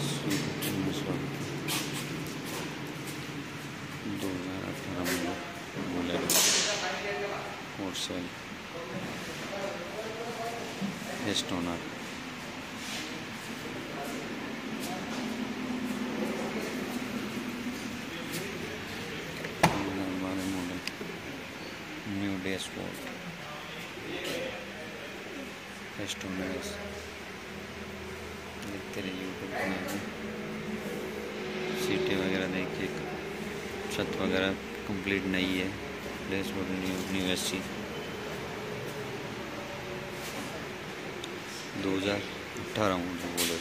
sweet in this दो हज़ार अठारह में बोलेरो फोर न्यू डे हेस्ट ऑनर देखते रहिए सीटें वगैरह देखिए, छत वगैरह कंप्लीट नहीं है place new new S C दो हज़ार अट्ठारह मॉडल बोलो